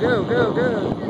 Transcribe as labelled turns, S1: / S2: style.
S1: Go, go, go.